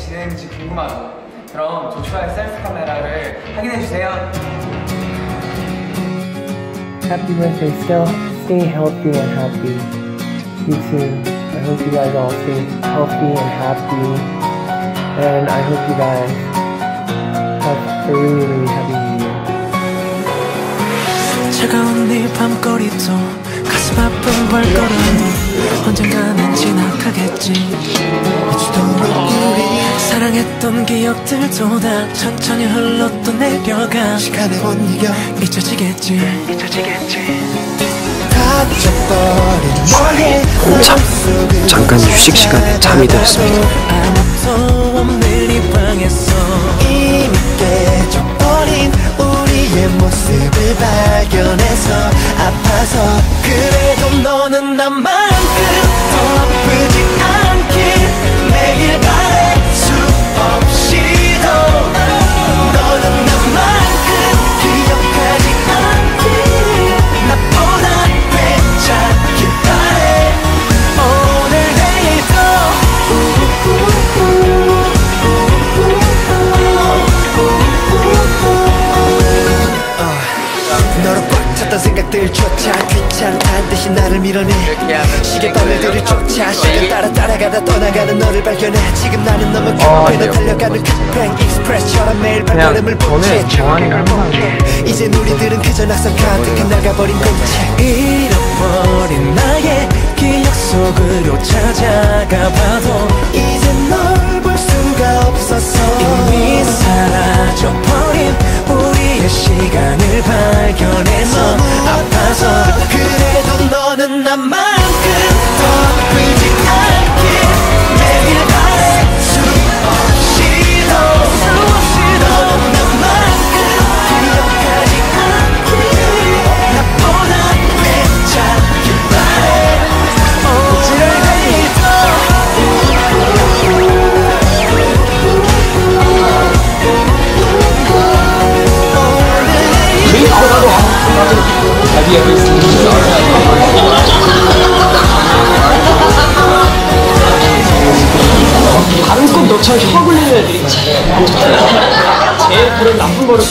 지내는지 궁금하죠? 그럼 조슈아의 셀프 카메라를 확인해주세요. Happy birthday, still stay healthy and happy. You too. I hope you guys all stay healthy and happy. And I hope you guys have a really, really happy new year. 차가운 네 밤거리도 가슴 아픈 발걸음 언젠가는 지나가겠지 사랑했던 기억들도 다 천천히 흘렀던 내려가. 시간에 못 이겨. 잊혀지겠지. 잊혀지겠지. 마음속을 잠깐 휴식 시간에 잠이 들었습니다. 아무도 없는 이 방에서 이미 깨져버린 우리의 모습을 발견해서 아파서 생각들조차 귀찮다는 듯이 나를 밀어내. 시계바늘들을 쫓아 시간 따라 따라가다 떠나가는 너를 발견해. 지금 나는 너무 급해 달려가는 급행 익스프레스처럼 매일 발걸음을 보채 이제 우리들은 그저 낙선 가득한 나가버린 공채. 잃어버린 나의 기억 속으로 찾아가 봐도 이제 널 볼 수가 없었어 이미 사라져버린 우리의 시간을 발견해서 아파서 그래도 너는 나만 다른 꿈 너처럼 혀 굴리는 애들이 제일 그런 나쁜 거를.